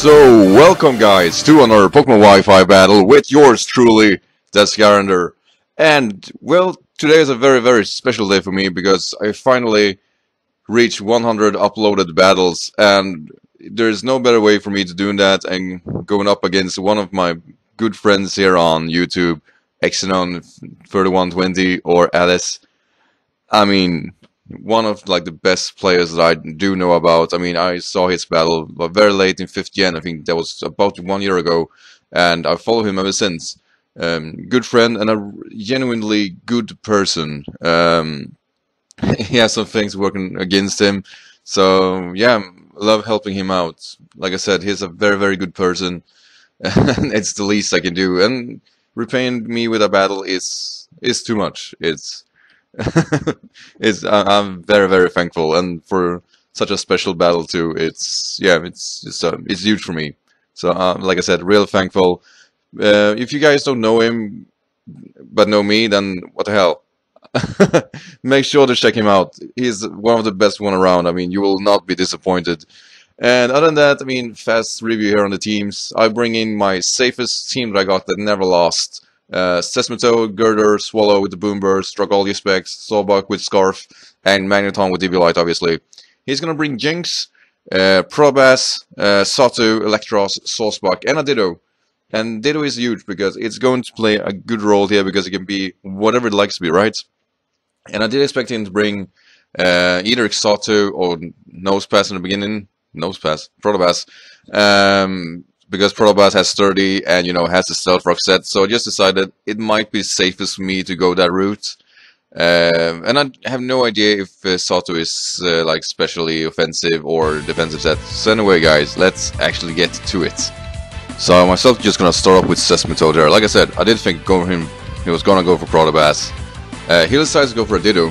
So, welcome guys to another Pokemon Wi-Fi battle with yours truly, the Skyrander. And, well, today is a very, very special day for me because I finally reached 100 uploaded battles and there's no better way for me to do that and going up against one of my good friends here on YouTube, Xenon3120 or Alice. I mean, one of like the best players that I do know about. I mean, I saw his battle very late in 5th gen. I think that was about one year ago, and I follow him ever since. Um, good friend and a genuinely good person. Um, he has some things working against him, so yeah, love helping him out. Like I said, he's a very very good person, it's the least I can do. And repaying me with a battle is is too much. It's it's I'm very very thankful, and for such a special battle too. It's yeah, it's it's uh, it's huge for me. So uh, like I said, real thankful. Uh, if you guys don't know him, but know me, then what the hell? Make sure to check him out. He's one of the best one around. I mean, you will not be disappointed. And other than that, I mean, fast review here on the teams. I bring in my safest team that I got that never lost. Uh, Seismitoad, Gurdurr, Swallow with the Boom Burst, Dragalge Specs, Sawsbuck with Scarf, and Magneton with DB Light, obviously. He's gonna bring Jynx, uh, Probopass, uh, Xatu, Eelektross, Sawsbuck, and a Ditto. And Ditto is huge because it's going to play a good role here because it can be whatever it likes to be, right? And I did expect him to bring uh, either Xatu or Nosepass in the beginning. Nosepass, Probopass. Um, because Probopass has 30 and, you know, has the Stealth Rock set. So I just decided it might be safest for me to go that route. Um, and I have no idea if uh, Xatu is, uh, like, specially offensive or defensive set. So anyway, guys, let's actually get to it. So myself just gonna start off with Seismitoad there. Like I said, I did think go for him, he was gonna go for Probopass. Uh, he decides to go for a Ditto.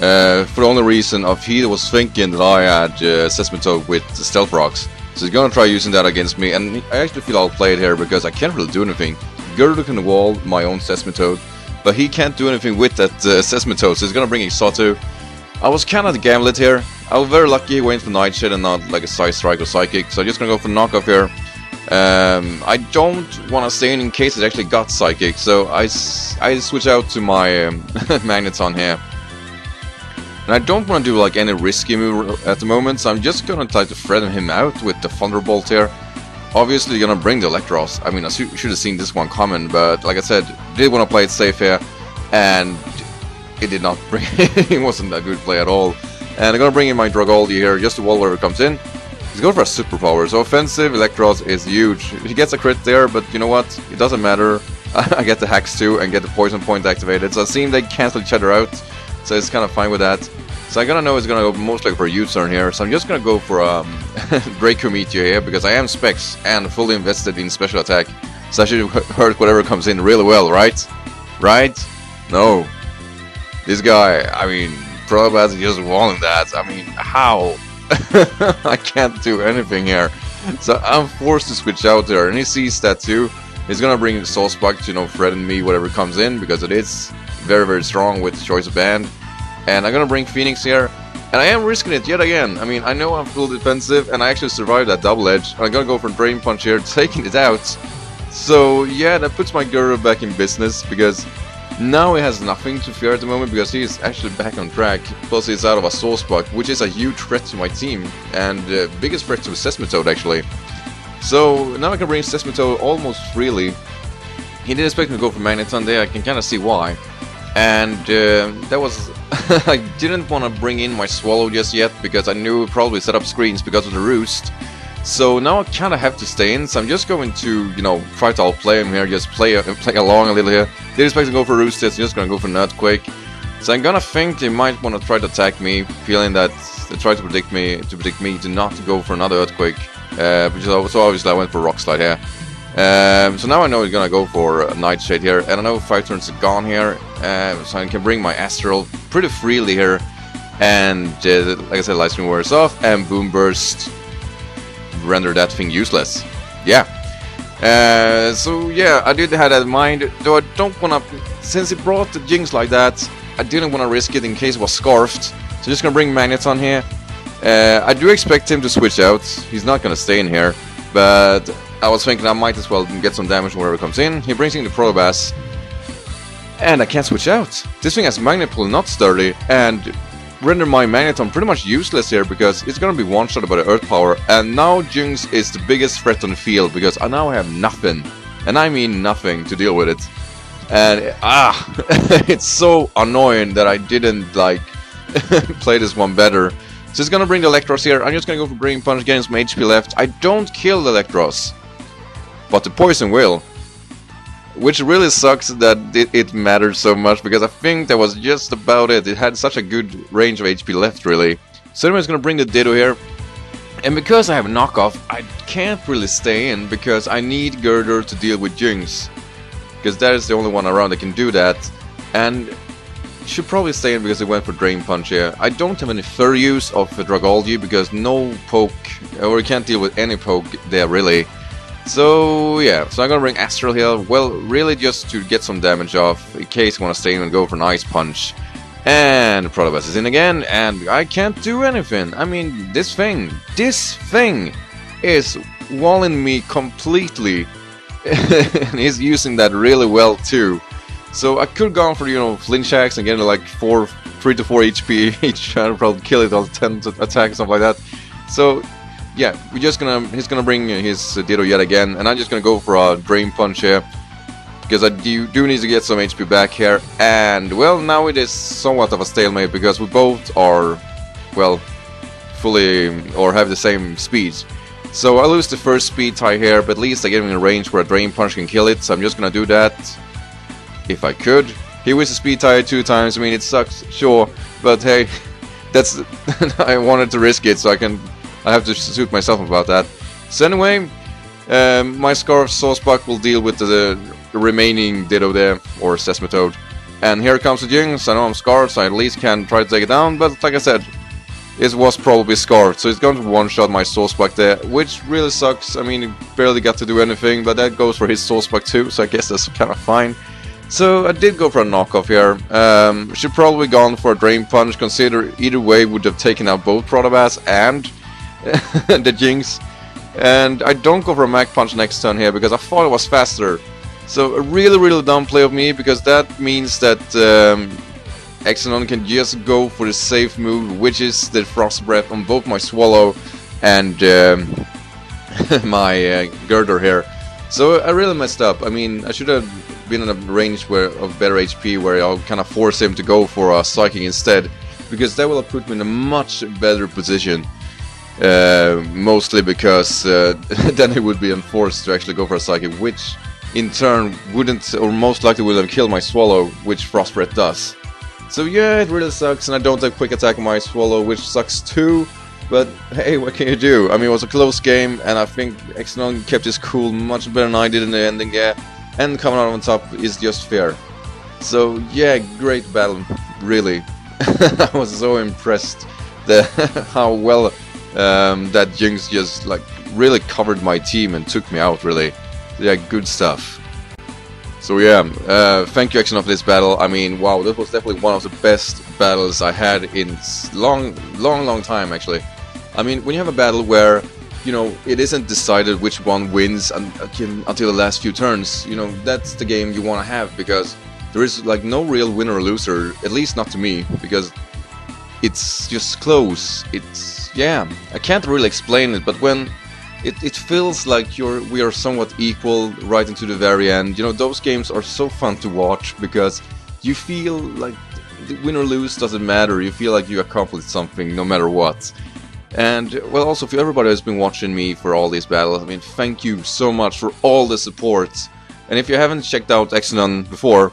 Uh, for the only reason of he was thinking that I had uh, Seismitoad with Stealth Rocks. So he's gonna try using that against me, and I actually feel I'll play it here because I can't really do anything. Gurdurr can wall my own Seismitoad, but he can't do anything with that uh, Seismitoad, so he's gonna bring Xatu. I was kinda gamblet here. I was very lucky went for Night Shade and not like a Side Strike or Psychic, so I'm just gonna go for knockoff here. Um, I don't want to stay in in case it actually got Psychic, so I, I switch out to my um, Magneton here. And I don't want to do like any risky move at the moment, so I'm just gonna try to threaten him out with the Thunderbolt here. Obviously, gonna bring the Eelektross. I mean, I should have seen this one coming, but like I said, did want to play it safe here, and it did not bring. it wasn't a good play at all. And I'm gonna bring in my Dragalge here, just to wall where it comes in. He's going for a superpower, so offensive Eelektross is huge. He gets a crit there, but you know what? It doesn't matter. I get the hacks too and get the poison point activated, so it seems they cancel each other out. So it's kind of fine with that. So I gotta know it's gonna go most likely for U-turn here. So I'm just gonna go for um, Draco Meteor here because I am Specs and fully invested in special attack. So I should hurt whatever comes in really well, right? Right? No. This guy, I mean, Probopass is just walling that. I mean, how? I can't do anything here. So I'm forced to switch out there, and he sees that too. He's gonna bring the Sawsbuck to, you know, threaten me whatever comes in because it is very, very strong with Choice of Band. And I'm gonna bring Phoenix here. And I am risking it yet again. I mean, I know I'm full defensive, and I actually survived that double edge. I'm gonna go for Drain Punch here, taking it out. So, yeah, that puts my Gurdurr back in business, because now he has nothing to fear at the moment, because he is actually back on track. Plus, he's out of a Sawsbuck, which is a huge threat to my team, and the uh, biggest threat to Seismitoad, actually. So, now I can bring Seismitoad almost freely. He didn't expect me to go for Magneton there, I can kind of see why. And uh, that was I didn't want to bring in my Swallow just yet because I knew probably set up screens because of the roost. So now I kind of have to stay in, so I'm just going to, you know, try to outplay him here, just play uh, play along a little here. Didn't expect to go for Roost, so just gonna go for an Earthquake. So I'm gonna think they might want to try to attack me, feeling that they try to predict me, to predict me to not go for another Earthquake. Uh, so obviously I went for Rock Slide here. Um, so now I know he's gonna go for a Night Shade here, and I know 5 turns are gone here, uh, so I can bring my Astral pretty freely here, and uh, like I said, Light Screen wears off, and Boomburst render that thing useless. Yeah. Uh, so yeah, I did have that in mind, though I don't wanna, since he brought the Jynx like that, I didn't wanna risk it in case it was Scarfed, so just gonna bring Magneton here. Uh, I do expect him to switch out, he's not gonna stay in here. But I was thinking I might as well get some damage wherever it comes in. He brings in the Probopass. And I can't switch out. This thing has Magnet Pull not sturdy and render my Magneton pretty much useless here because it's gonna be one-shot by the Earth Power and now Jynx is the biggest threat on the field because I now have nothing. And I mean nothing to deal with it. And ah, it's so annoying that I didn't like play this one better. So it's gonna bring the Eelektross here. I'm just gonna go for Drain Punch, getting some HP left. I don't kill the Eelektross, but the Poison will. Which really sucks that it, it mattered so much, because I think that was just about it. It had such a good range of HP left, really. So anyway, gonna bring the Ditto here. And because I have knockoff, I can't really stay in, because I need Gurdurr to deal with Jynx. Because that is the only one around that can do that. And should probably stay in because it went for Drain Punch here. I don't have any fur use of Dragalge because no poke, or we can't deal with any poke there really. So yeah, so I'm gonna bring Astral here, well really just to get some damage off in case you wanna stay in and go for an Ice Punch. And Probopass is in again, and I can't do anything. I mean, this thing, this thing is walling me completely. and he's using that really well too. So I could go for, you know, flinch hacks and get like 4, 3 to 4 HP each and probably kill it on 10 attack, something like that. So yeah, we're just gonna, he's gonna bring his Ditto yet again, and I'm just gonna go for a Drain Punch here. Because I do, do need to get some HP back here, and well, now it is somewhat of a stalemate because we both are, well, fully, or have the same speeds. So I lose the first speed tie here, but at least I get him in a range where a Drain Punch can kill it, so I'm just gonna do that if I could. He was a speed tire two times, I mean it sucks, sure, but hey, that's I wanted to risk it, so I can I have to suit myself about that. So anyway, um, my Scarf Sawsbuck will deal with the, the remaining Ditto there, or Seismitoad. And here comes the Jynx, I know I'm scarred, so I at least can try to take it down, but like I said, it was probably scarred, so it's going to one-shot my Sawsbuck there, which really sucks. I mean, he barely got to do anything, but that goes for his Sawsbuck too, so I guess that's kind of fine. So I did go for a knockoff here. Um, should probably gone for a Drain Punch, consider either way would have taken out both Probopass and the Jynx. And I don't go for a Mach Punch next turn here because I thought it was faster. So a really really dumb play of me because that means that um, Exanon can just go for the safe move which is the Frost Breath on both my Swallow and um, my uh, Gurdurr here. So I really messed up. I mean, I should have been in a range where of better HP where I'll kind of force him to go for a Psychic instead, because that will have put me in a much better position. Uh, mostly because uh, then he would be enforced to actually go for a Psychic, which in turn wouldn't, or most likely would have killed my Swallow, which Frost Breath does. So yeah, it really sucks, and I don't have Quick Attack on my Swallow, which sucks too. But hey, what can you do? I mean, it was a close game, and I think Exanon kept his cool much better than I did in the ending. Yeah, and coming out on top is just fair. So yeah, great battle, really. I was so impressed that how well um, that Jynx just like really covered my team and took me out. Really, yeah, good stuff. So yeah, uh, thank you Action for this battle. I mean, wow, this was definitely one of the best battles I had in long, long, long time actually. I mean, when you have a battle where, you know, it isn't decided which one wins until the last few turns, you know, that's the game you want to have because there is like no real winner or loser, at least not to me, because it's just close. It's, yeah, I can't really explain it, but when it, it feels like you're we are somewhat equal right into the very end. You know, those games are so fun to watch because you feel like win or lose doesn't matter. You feel like you accomplished something no matter what. And, well, also for everybody who's been watching me for all these battles, I mean, thank you so much for all the support. And if you haven't checked out Exanon before,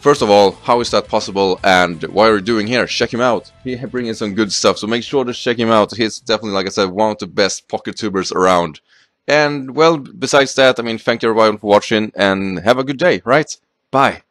first of all, how is that possible and what are you doing here? Check him out. He brings in some good stuff, so make sure to check him out. He's definitely, like I said, one of the best PokeTubers around. And, well, besides that, I mean, thank you everyone for watching and have a good day, right? Bye.